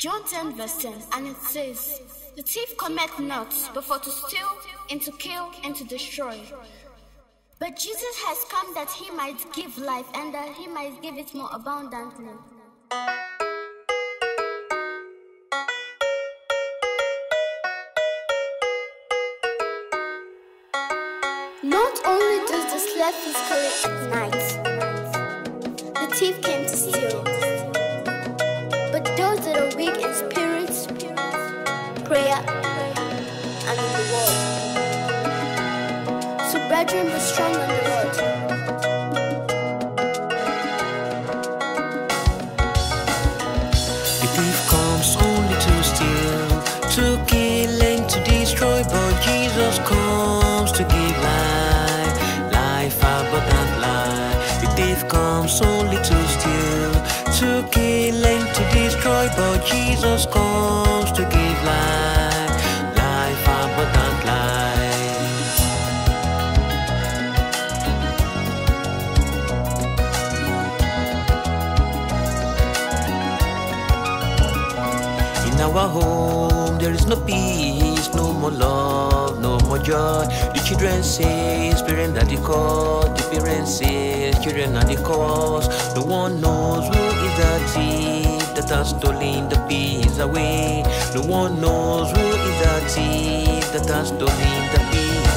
John 10 verse 10, and it says, The thief cometh not, but for to steal, and to kill, and to destroy. But Jesus has come that he might give life, and that he might give it more abundantly. Not only does the slave physically ignite, the thief came to steal. The. The thief comes only to steal, to kill and to destroy, but Jesus comes to give life, life abundant life. The thief comes only to steal, to kill and to destroy, but Jesus comes our home, there is no peace, no more love, no more joy. The children say, parents are the cause. The parents say, children are the cause. No one knows who is the thief that has stolen the peace away. No one knows who is the thief that has stolen the peace.